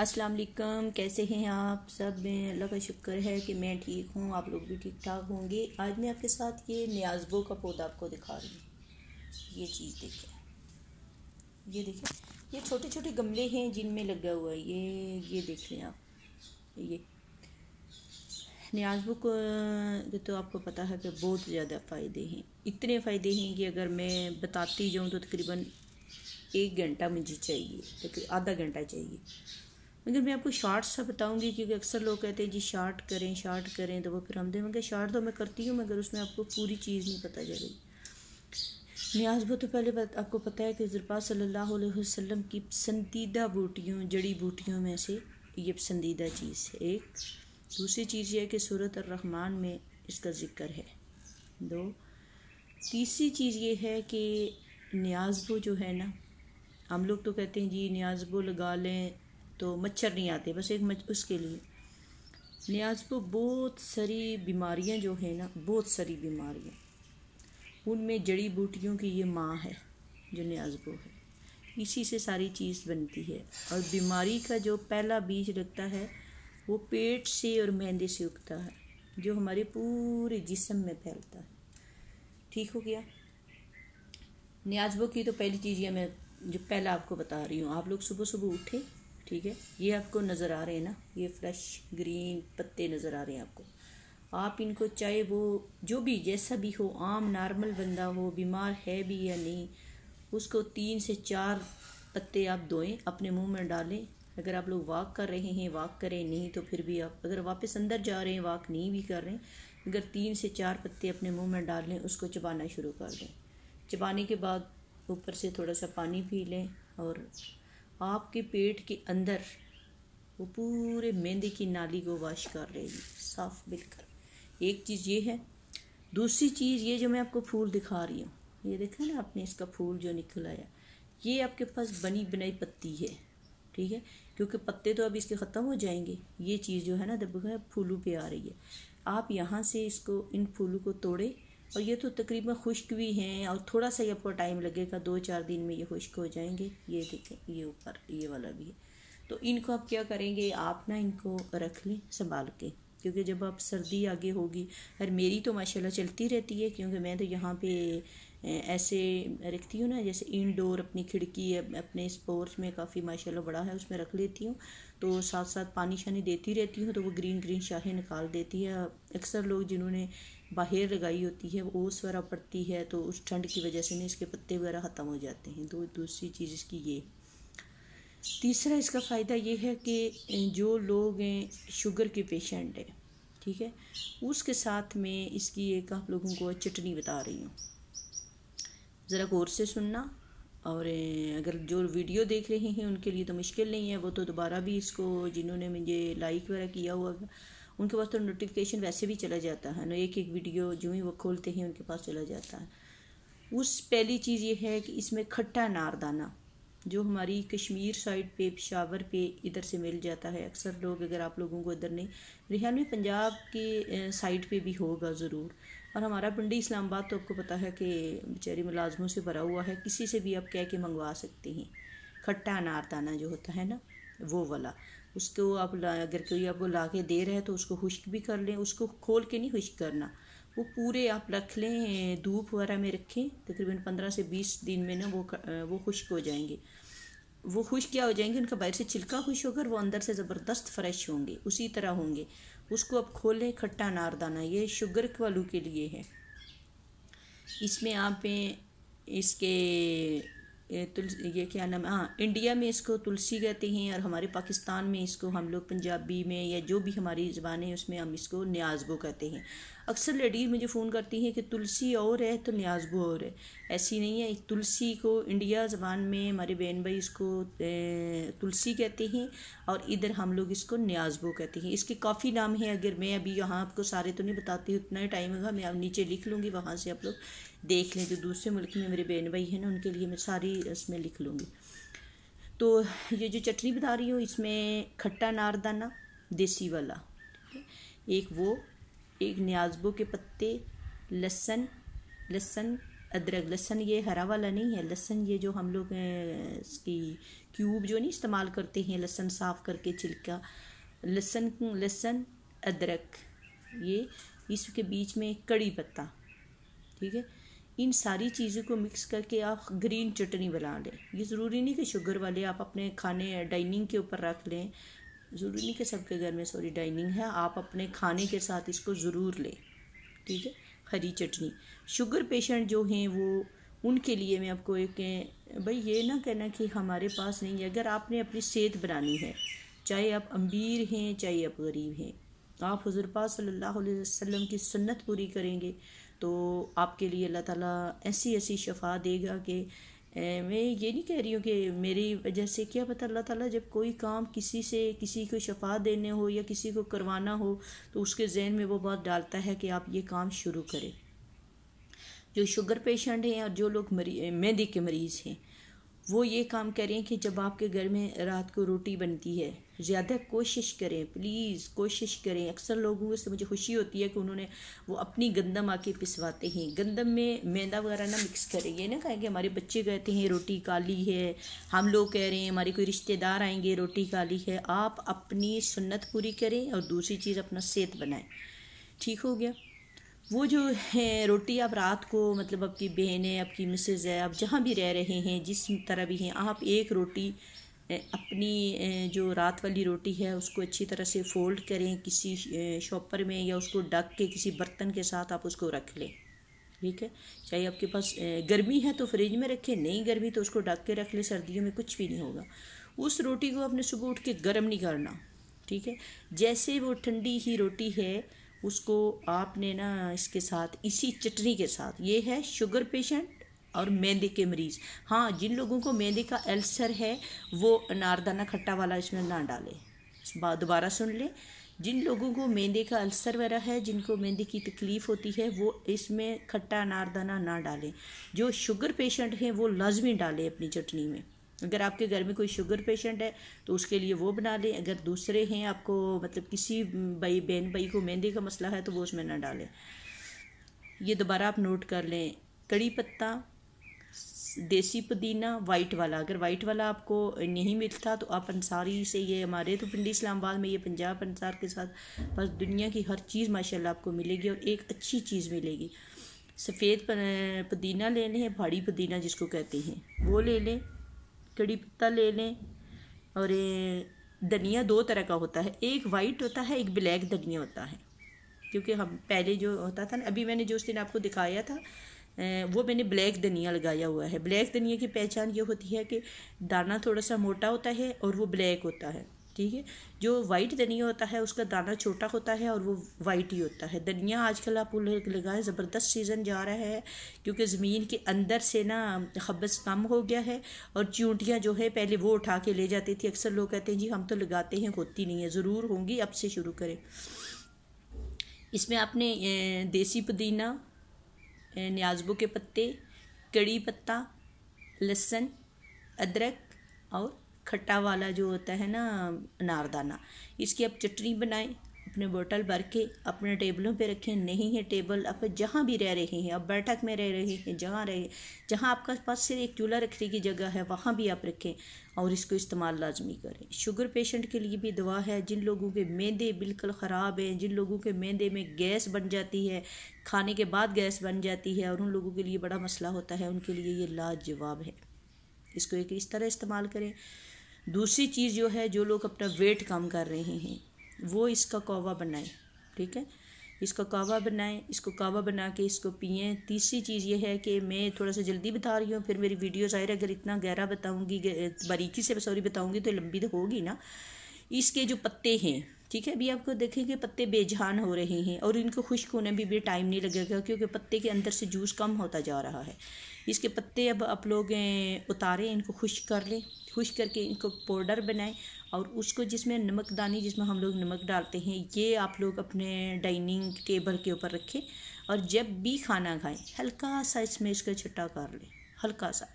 अस्सलाम वालेकुम कैसे हैं आप? सब में अल्लाह का शुक्र है कि मैं ठीक हूँ, आप लोग भी ठीक ठाक होंगे। आज मैं आपके साथ ये न्याजबो का पौधा आपको दिखा रही हूँ। ये चीज़ देखें ये देखें ये छोटे छोटे गमले हैं जिनमें लगा हुआ है। ये ये देख लें आप। ये न्याजबो को तो आपको पता है कि बहुत ज़्यादा फ़ायदे हैं। इतने फ़ायदे हैं कि अगर मैं बताती जाऊँ तो तकरीबन एक घंटा मुझे चाहिए तो आधा घंटा चाहिए। मगर मैं आपको शार्ट सा बताऊँगी, क्योंकि अक्सर लोग कहते हैं, जी, शार्ट करें शार्ट करें तो वो फिर हम दे। मगर शार्ट तो मैं करती हूँ, मगर उसमें आपको पूरी चीज़ नहीं पता चलेगी। न्याज तो पहले बात आपको पता है कि ज़रपा अलैहि वसल्लम की पसंदीदा बूटियों, जड़ी बूटियों में से ये पसंदीदा चीज़ है। एक, दूसरी चीज़ यह है कि सूरत रहमान में इसका ज़िक्र है। दो, तीसरी चीज़ ये है कि न्याजबो जो है ना, हम लोग तो कहते हैं, जी न्याजबो लगा लें तो मच्छर नहीं आते, बस एक मच उसके लिए। न्याजबो बहुत सारी बीमारियाँ जो है ना, बहुत सारी बीमारियाँ। उनमें जड़ी बूटियों की ये माँ है, जो न्याजबो है। इसी से सारी चीज़ बनती है। और बीमारी का जो पहला बीज लगता है, वो पेट से और मैदे से उगता है, जो हमारे पूरे जिसम में फैलता है। ठीक हो गया? न्याजबो की तो पहली चीज़ ये मैं जो पहला आपको बता रही हूँ। आप लोग सुबह सुबह उठे ठीक है? ये आपको नज़र आ रहे हैं ना? ये फ्रेश ग्रीन पत्ते नज़र आ रहे हैं आपको। आप इनको चाहे वो जो भी, जैसा भी हो, आम नॉर्मल बंदा हो, बीमार है भी या नहीं, उसको तीन से चार पत्ते आप धोएँ, अपने मुँह में डालें। अगर आप लोग वॉक कर रहे हैं वॉक करें, नहीं तो फिर भी आप, अगर वापस अंदर जा रहे हैं वॉक नहीं भी कर रहे हैं, अगर तीन से चार पत्ते अपने मुँह में डाल लें, उसको चबाना शुरू कर दें। चबाने के बाद ऊपर से थोड़ा सा पानी पी लें और आपके पेट के अंदर वो पूरे मेहंदी की नाली को वॉश कर रहेगी साफ़ बिल्कुल। एक चीज़ ये है, दूसरी चीज़ ये जो मैं आपको फूल दिखा रही हूँ, ये देखा ना आपने इसका फूल जो निकल आया, ये आपके पास बनी बनाई पत्ती है, ठीक है? क्योंकि पत्ते तो अब इसके ख़त्म हो जाएँगे, ये चीज़ जो है ना दब फूलों पे आ रही है। आप यहाँ से इसको, इन फूलों को तोड़े और ये तो तकरीबन खुश्क भी हैं और थोड़ा सा ही आपको टाइम लगेगा, दो चार दिन में ये खुश्क हो जाएँगे। ये देखें, ये ऊपर, ये वाला भी है। तो इनको आप क्या करेंगे, आप ना इनको रख लें संभाल के, क्योंकि जब आप सर्दी आगे होगी और मेरी तो माशाल्लाह चलती रहती है, क्योंकि मैं तो यहाँ पे ऐसे रखती हूँ ना, जैसे इनडोर अपनी खिड़की, अपने स्पोर्ट्स में काफ़ी माशाल्लाह बड़ा है, उसमें रख लेती हूँ। तो साथ साथ पानी शानी देती रहती हूँ तो वो ग्रीन ग्रीन शाहें निकाल देती है। अक्सर लोग जिन्होंने बाहर लगाई होती है, वो ओस वगैरह पड़ती है तो उस ठंड की वजह से ना इसके पत्ते वगैरह ख़त्म हो जाते हैं। तो दूसरी चीज़ इसकी ये। तीसरा इसका फ़ायदा ये है कि जो लोग हैं, शुगर के पेशेंट हैं, ठीक है? उसके साथ में इसकी एक आप लोगों को चटनी बता रही हूँ। ज़रा गौर से सुनना, और अगर जो वीडियो देख रहे हैं उनके लिए तो मुश्किल नहीं है, वो तो दोबारा भी इसको, जिन्होंने मुझे लाइक वगैरह किया हुआ उनके पास तो नोटिफिकेशन वैसे भी चला जाता है ना, एक एक वीडियो जो ही वो खोलते हैं उनके पास चला जाता है। उस पहली चीज़ ये है कि इसमें खट्टा नारदाना, जो हमारी कश्मीर साइड पे, पेशावर पे इधर से मिल जाता है। अक्सर लोग अगर आप लोगों को इधर नहीं, रिहान में पंजाब के साइड पे भी होगा ज़रूर। और हमारा पिंडी इस्लामाबाद तो आपको पता है कि बेचारी मुलाजमों से भरा हुआ है, किसी से भी आप कह के मंगवा सकते हैं। खट्टा अनारदाना जो होता है ना, वो वाला। उसको आप अगर कोई आपको ला के दे रहे हैं तो उसको खुश्क भी कर लें, उसको खोल के नहीं खुश्क करना। वो पूरे आप रख लें, धूप वगैरह में रखें, तकरीबन पंद्रह से बीस दिन में ना वो वो खुश्क हो जाएँगे। वो खुश क्या हो जाएँगे, उनका बाहर से छिलका खुश होकर वो अंदर से ज़बरदस्त फ्रेश होंगे, उसी तरह होंगे। उसको अब खोलें, खट्टा अनारदाना ये शुगर वालों के लिए है। इसमें आप इसके ये क्या नाम हाँ? इंडिया में इसको तुलसी कहते हैं और हमारे पाकिस्तान में इसको हम लोग पंजाबी में या जो भी हमारी ज़बान है उसमें हम इसको न्याजबो कहते हैं। अक्सर लेडीज़ मुझे फ़ोन करती हैं कि तुलसी और है तो न्याजबो और है। ऐसी नहीं है तुलसी को इंडिया ज़बान में हमारे बहन भाई इसको तुलसी कहते हैं और इधर हम लोग इसको न्याजबो कहते हैं। इसके काफ़ी नाम हैं, अगर मैं अभी यहाँ आपको सारे तो नहीं बताती, उतना ही टाइम होगा, मैं अब नीचे लिख लूँगी, वहाँ से आप लोग देख लें जो दूसरे मुल्क में मेरे बहन भाई हैं ना, उनके लिए मैं सारी इसमें लिख लूँगी। तो ये जो चटनी बता रही हूँ, इसमें खट्टा नारदाना, देसी वाला एक वो, एक न्याजबो के पत्ते, लहसन लहसन, अदरक, लहसन ये हरा वाला नहीं है, लहसन ये जो हम लोग इसकी क्यूब जो नहीं इस्तेमाल करते हैं, लहसन साफ़ करके छिलका, लहसन लहसन, अदरक, ये, इसके बीच में कड़ी पत्ता, ठीक है? इन सारी चीज़ों को मिक्स करके आप ग्रीन चटनी बना लें। ये ज़रूरी नहीं कि शुगर वाले आप अपने खाने डाइनिंग के ऊपर रख लें। ज़रूरी नहीं कि सबके घर में सॉरी डाइनिंग है, आप अपने खाने के साथ इसको ज़रूर लें। ठीक है? हरी चटनी। शुगर पेशेंट जो हैं वो, उनके लिए मैं आपको एक, भाई ये ना कहना कि हमारे पास नहीं है। अगर आपने अपनी सेहत बनानी है, चाहे आप अमीर हैं, चाहे आप गरीब हैं आप हज़र पाक सल्लल्लाहु अलैहि वसल्लम की सुन्नत पूरी करेंगे। तो आपके लिए अल्लाह ताला ऐसी ऐसी शफा देगा कि मैं ये नहीं कह रही हूँ कि मेरी वजह से, क्या पता अल्लाह ताला जब कोई काम किसी से, किसी को शफा देने हो या किसी को करवाना हो तो उसके जहन में वो बात डालता है कि आप ये काम शुरू करें। जो शुगर पेशेंट हैं और जो लोग मरी मेहंदी के मरीज़ हैं वो ये काम करें कि जब आपके घर में रात को रोटी बनती है, ज़्यादा कोशिश करें प्लीज़ कोशिश करें। अक्सर लोगों से मुझे खुशी होती है कि उन्होंने वो अपनी गंदम आके पिसवाते हैं। गंदम में मैदा वगैरह ना मिक्स करें। ये ना कहें कि हमारे बच्चे कहते हैं, रोटी काली है, हम लोग कह रहे हैं, हमारे कोई रिश्तेदार आएँगे, रोटी काली है। आप अपनी सुन्नत पूरी करें और दूसरी चीज़ अपना सेहत बनाएँ। ठीक हो गया? वो जो है, रोटी आप रात को मतलब आपकी बहन है, आपकी मिसेज है, आप जहाँ भी रह रहे हैं, जिस तरह भी हैं, आप एक रोटी अपनी जो रात वाली रोटी है, उसको अच्छी तरह से फोल्ड करें, किसी शॉपर में या उसको ढक के, किसी बर्तन के साथ आप उसको रख लें। ठीक है? चाहे आपके पास गर्मी है तो फ्रिज में रखें, नहीं गर्मी तो उसको ढक के रख लें, सर्दियों में कुछ भी नहीं होगा। उस रोटी को आपने सुबह उठ के गर्म नहीं करना। ठीक है? जैसे वो ठंडी ही रोटी है उसको आपने ना इसके साथ, इसी चटनी के साथ, ये है शुगर पेशेंट और मेहंदी के मरीज़। हाँ जिन लोगों को मेहंदी का अल्सर है, वो अनारदाना खट्टा वाला इसमें ना डालें। दोबारा सुन लें। जिन लोगों को मेहंदी का अल्सर वगैरह है, जिनको मेहंदी की तकलीफ़ होती है, वो इसमें खट्टा अनारदाना ना डालें। जो शुगर पेशेंट हैं, वो लाजमी डालें अपनी चटनी में। अगर आपके घर में कोई शुगर पेशेंट है तो उसके लिए वो बना लें। अगर दूसरे हैं आपको मतलब किसी भाई, बहन, भाई को मेहंदी का मसला है तो वो उसमें ना डालें। ये दोबारा आप नोट कर लें। कड़ी पत्ता, देसी पुदीना वाइट वाला। अगर वाइट वाला आपको नहीं मिलता तो आप अंसारी से ये हमारे तो पिंडी इस्लामाबाद में ये पंजाब अंसार के साथ, बस दुनिया की हर चीज़ माशाल्लाह आपको मिलेगी और एक अच्छी चीज़ मिलेगी। सफ़ेद पुदीना ले लें भाड़ी पुदीना जिसको कहते हैं। वो ले लें। कड़ी पत्ता ले लें और धनिया दो तरह का होता है। एक वाइट होता है, एक ब्लैक धनिया होता है। क्योंकि हम पहले जो होता था ना, अभी मैंने जो उस दिन आपको दिखाया था वो मैंने ब्लैक धनिया लगाया हुआ है। ब्लैक धनिया की पहचान ये होती है कि दाना थोड़ा सा मोटा होता है और वो ब्लैक होता है। ठीक है? जो वाइट धनिया होता है, उसका दाना छोटा होता है और वो वाइट ही होता है। धनिया आजकल आप लगाएँ, ज़बरदस्त सीज़न जा रहा है, क्योंकि ज़मीन के अंदर से ना खबस कम हो गया है और चूंटियाँ जो है, पहले वो उठा के ले जाती थी। अक्सर लोग कहते हैं, जी, हम तो लगाते हैं, होती नहीं है, ज़रूर होंगी, अब से शुरू करें। इसमें आपने देसी पुदीना न्याजबू के पत्ते, कड़ी पत्ता, लहसुन, अदरक और खट्टा वाला जो होता है ना अनारदाना इसकी आप चटनी बनाएँ, अपने बोतल भर के, अपने टेबलों पे रखें, नहीं है टेबल, आप जहाँ भी रह रहे हैं, आप बैठक में रह रहे हैं, जहाँ रहे जहाँ आपका पास सिर्फ़ एक चूल्हा रखने की जगह है, वहाँ भी आप रखें और इसको इस्तेमाल लाजमी करें। शुगर पेशेंट के लिए भी दवा है, जिन लोगों के मैदे बिल्कुल ख़राब हैं, जिन लोगों के मैदे में गैस बन जाती है, खाने के बाद गैस बन जाती है, और उन लोगों के लिए बड़ा मसला होता है, उनके लिए ये लाजवाब है। इसको एक इस तरह इस्तेमाल करें। दूसरी चीज़ जो है, जो लोग अपना वेट कम कर रहे हैं, वो इसका कौवा बनाएँ, ठीक है? इसका कावा बनाएँ, इसको कावा बना के इसको पिए। तीसरी चीज़ ये है कि मैं थोड़ा सा जल्दी बता रही हूँ, फिर मेरी वीडियो ज़ाहिर अगर इतना गहरा बताऊँगी बारीकी से, सॉरी, बताऊँगी तो लंबी तो होगी ना। इसके जो पत्ते हैं ठीक है अभी आपको देखेंगे पत्ते बेजान हो रहे हैं और इनको खुश्क होने में भी, भी टाइम नहीं लगेगा क्योंकि पत्ते के अंदर से जूस कम होता जा रहा है। इसके पत्ते अब आप लोग उतारें इनको खुश कर लें। खुश करके इनको पाउडर बनाएँ और उसको जिसमें नमक दानी जिसमें हम लोग नमक डालते हैं ये आप लोग अपने डाइनिंग टेबल के ऊपर रखें और जब भी खाना खाएँ हल्का सा इसमें इसका छट्टा कर लें हल्का सा।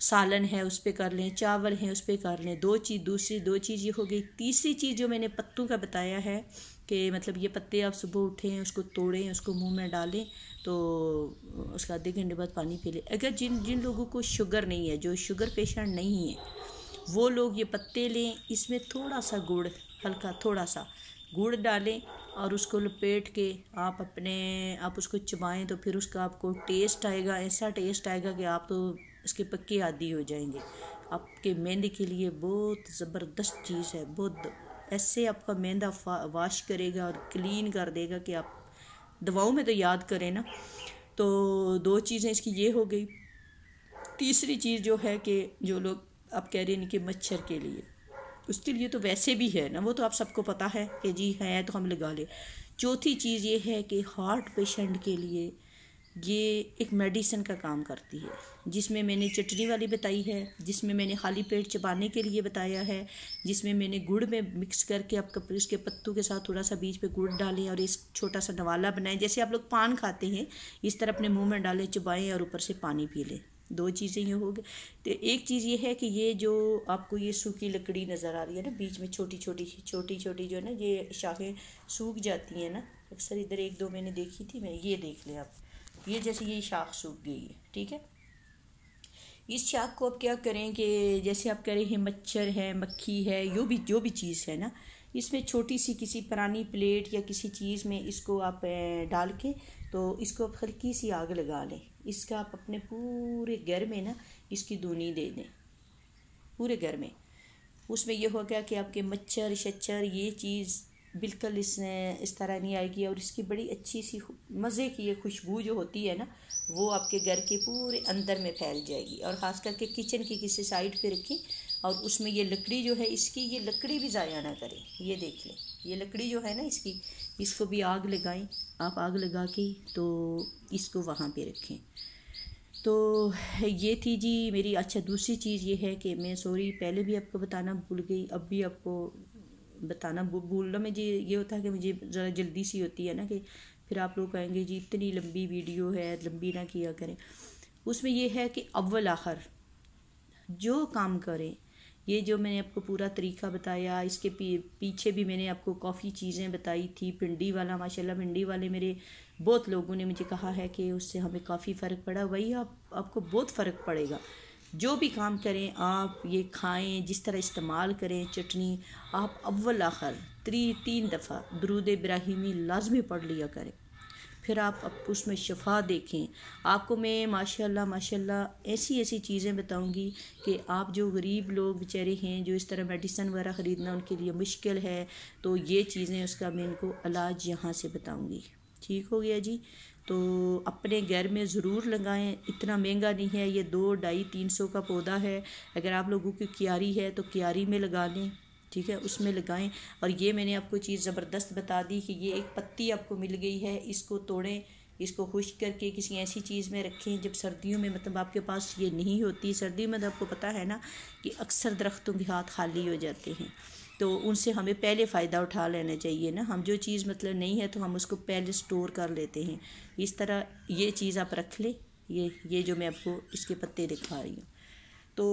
सालन है, उस पर कर लें, चावल है, उस पर कर लें। दो चीज़, दूसरी, दो चीज़ ये हो गई। तीसरी चीज़ जो मैंने पत्तों का बताया है कि मतलब ये पत्ते आप सुबह उठें, उसको तोड़ें, उसको मुँह में डालें तो उसका आधे घंटे बाद पानी पी लें। अगर जिन जिन लोगों को शुगर नहीं है, जो शुगर पेशेंट नहीं है, वो लोग ये पत्ते लें, इसमें थोड़ा सा गुड़, हल्का, थोड़ा सा गुड़ डालें और उसको लपेट के आप अपने, आप उसको चबाएँ तो फिर उसका आपको टेस्ट आएगा, ऐसा टेस्ट आएगा कि आप तो उसके पक्के आदि हो जाएँगे। आपके मेहंदी के लिए बहुत ज़बरदस्त चीज़ है, बहुत ऐसे आपका मेहंदा वाश करेगा और क्लीन कर देगा कि आप दवाओं में तो याद करें ना। तो दो चीज़ें इसकी ये हो गई। तीसरी चीज़ जो है कि जो लोग, आप कह रहे हैं कि मच्छर के लिए, उसके लिए तो वैसे भी है ना, वो तो आप सबको पता है कि जी है तो हम लगा ले। चौथी चीज़ ये है कि हार्ट पेशेंट के लिए ये एक मेडिसिन का काम करती है, जिसमें मैंने चटनी वाली बताई है, जिसमें मैंने खाली पेट चबाने के लिए बताया है, जिसमें मैंने गुड़ में मिक्स करके आप कपड़े उसके पत्तों के साथ थोड़ा सा बीच पे गुड़ डालें और इस छोटा सा नवाला बनाएँ। जैसे आप लोग पान खाते हैं, इस तरह अपने मुँह में डालें, चबाएँ और ऊपर से पानी पी लें। दो चीज़ें ये हो गई। तो एक चीज़ ये है कि ये जो आपको ये सूखी लकड़ी नज़र आ रही है ना, बीच में छोटी छोटी छोटी छोटी जो है ना, ये शाखें सूख जाती हैं ना, अक्सर इधर एक दो मैंने देखी थी, मैं ये देख लें आप। ये जैसे ये शाख सूख गई है, ठीक है? इस शाख को आप क्या करें कि जैसे आप कह रहे हैं मच्छर है, मक्खी है, जो भी जो भी चीज़ है ना, इसमें छोटी सी किसी पुरानी प्लेट या किसी चीज़ में इसको आप डाल के तो इसको आप हल्की सी आग लगा लें। इसका आप अपने पूरे घर में ना इसकी दूनी दे दें, पूरे घर में। उसमें यह हो गया कि आपके मच्छर, शच्छर ये चीज़ बिल्कुल इस इस तरह नहीं आएगी और इसकी बड़ी अच्छी सी मज़े की ये खुशबू जो होती है ना, वो आपके घर के पूरे अंदर में फैल जाएगी। और ख़ास करके किचन की किसी साइड पे रखें और उसमें ये लकड़ी जो है, इसकी ये लकड़ी भी ज़ाया ना करें। ये देख लें, ये लकड़ी जो है ना इसकी, इसको भी आग लगाएँ। आप आग लगा के तो इसको वहाँ पे रखें। तो ये थी जी मेरी अच्छा दूसरी चीज़ ये है कि मैं सॉरी, पहले भी आपको बताना भूल गई, अब भी आपको बताना भूलना में जी ये होता है कि मुझे ज़रा जल्दी सी होती है ना कि फिर आप लोग कहेंगे, जी, इतनी लंबी वीडियो है, लंबी ना किया करें। उसमें ये है कि अव्वल आखिर, जो काम करें, ये जो मैंने आपको पूरा तरीका बताया, इसके पीछे भी मैंने आपको काफ़ी चीज़ें बताई थी पिंडी वाला, माशाल्लाह पिंडी वाले मेरे बहुत लोगों ने मुझे कहा है कि उससे हमें काफ़ी फ़र्क पड़ा, वही आप, आपको बहुत फ़र्क पड़ेगा। जो भी काम करें, आप ये खाएँ, जिस तरह इस्तेमाल करें चटनी, आप अव्वल आखिर त्री, तीन दफ़ा दरूद इब्राहिमी लाजमी पढ़ लिया करें। फिर आप अब उसमें शफा देखें। आपको मैं माशाल्लाह माशाल्लाह ऐसी ऐसी चीज़ें बताऊँगी कि आप जो गरीब लोग बेचारे हैं, जो इस तरह मेडिसन वगैरह ख़रीदना उनके लिए मुश्किल है तो ये चीज़ें उसका मैं इनको इलाज यहाँ से बताऊँगी। ठीक हो गया जी? तो अपने घर में ज़रूर लगाएँ। इतना महँगा नहीं है, ये दो ढाई तीन सौ का पौधा है। अगर आप लोगों की क्यारी है तो क्यारी में लगा लें, ठीक है? उसमें लगाएँ। और ये मैंने आपको चीज़ ज़बरदस्त बता दी कि ये एक पत्ती आपको मिल गई है, इसको तोड़ें, इसको खुश करके किसी ऐसी चीज़ में रखें जब सर्दियों में मतलब आपके पास ये नहीं होती। सर्दियों में तो आपको पता है ना कि अक्सर दरख्तों के हाथ खाली हो जाते हैं। तो उनसे हमें पहले फ़ायदा उठा लेना चाहिए ना। हम जो चीज़ मतलब नहीं है तो हम उसको पहले स्टोर कर लेते हैं। इस तरह ये चीज़ आप रख लें। ये ये जो मैं आपको इसके पत्ते दिखा रही हूँ। तो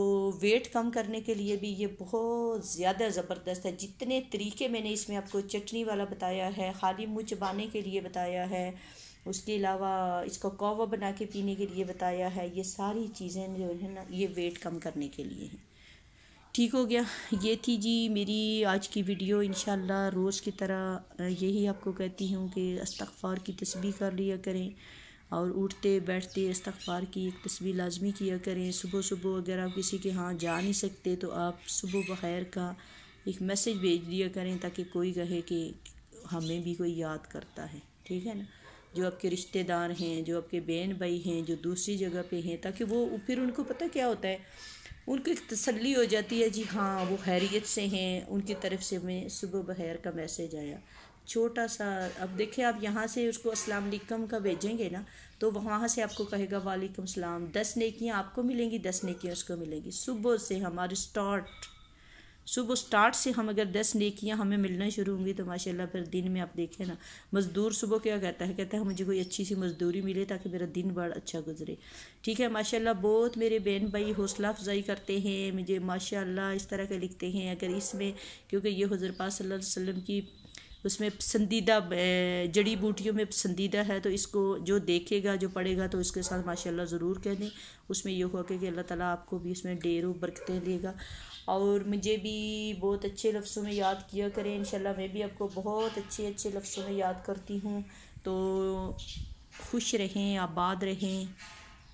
वेट कम करने के लिए भी ये बहुत ज़्यादा ज़बरदस्त है। जितने तरीके मैंने इसमें आपको चटनी वाला बताया है, खाली मुँह चबाने के लिए बताया है, उसके अलावा इसको कौवा बना के पीने के लिए बताया है, ये सारी चीज़ें जो है ना, ये वेट कम करने के लिए हैं। ठीक हो गया। ये थी जी मेरी आज की वीडियो। इन रोज़ की तरह यही आपको कहती हूँ कि अस्तफ़ार की तस्वीर कर लिया करें और उठते, बैठते अस्तफ़ार की एक तस्वीर लाजमी किया करें। सुबह सुबह अगर आप किसी के यहाँ जा नहीं सकते तो आप सुबह बखैर का एक मैसेज भेज दिया करें ताकि कोई कहे कि हमें भी कोई याद करता है। ठीक है ना? जो आपके रिश्तेदार हैं, जो आपके बहन भाई हैं, जो दूसरी जगह पे हैं, ताकि वो, फिर उनको पता क्या होता है? उनको एक तसली हो जाती है, जी हाँ वो हैरियत से हैं, उनकी तरफ़ से मैं सुबह बहर का मैसेज आया। छोटा सा, अब देखिए, आप यहाँ से उसको वालेकुम का भेजेंगे ना तो वहाँ से आपको कहेगा, वालेकुम सलाम, दस नेकियाँ आपको मिलेंगी, दस नेकियाँ उसको मिलेंगी। सुबह से हमारे स्टार्ट सुबह स्टार्ट से हम अगर दस नेकियाँ हमें मिलना शुरू होंगी तो माशाल्लाह फिर दिन में आप देखें ना, मज़दूर सुबह क्या कहता है कहता है, मुझे कोई अच्छी सी मज़दूरी मिले ताकि मेरा दिन बड़ा अच्छा गुजरे। ठीक है, माशाल्लाह बहुत मेरे बहन भाई हौसला अफजाई करते हैं, मुझे माशाल्लाह इस तरह के लिखते हैं, अगर इसमें, क्योंकि ये हज़रत पाक सल्लल्लाहु अलैहि वसल्लम की उसमें पसंदीदा जड़ी बूटियों में पसंदीदा है तो इसको जो देखेगा, जो पढ़ेगा तो उसके साथ माशाल्लाह ज़रूर कह दें। उसमें यह हुआ कि अल्लाह ताला आपको भी उसमें ढेरों बरकतें देगा। और मुझे भी बहुत अच्छे लफ्ज़ों में याद किया करें, इंशाल्लाह मैं भी आपको बहुत अच्छे अच्छे लफ्ज़ों में याद करती हूँ। तो खुश रहें, आबाद रहें,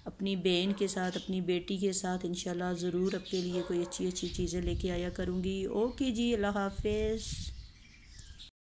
अपनी बहन के साथ, अपनी बेटी के साथ, इंशाल्लाह ज़रूर आपके लिए कोई अच्छी अच्छी चीज़ें लेके आया करूँगी। ओके जी, अल्लाह हाफिज़।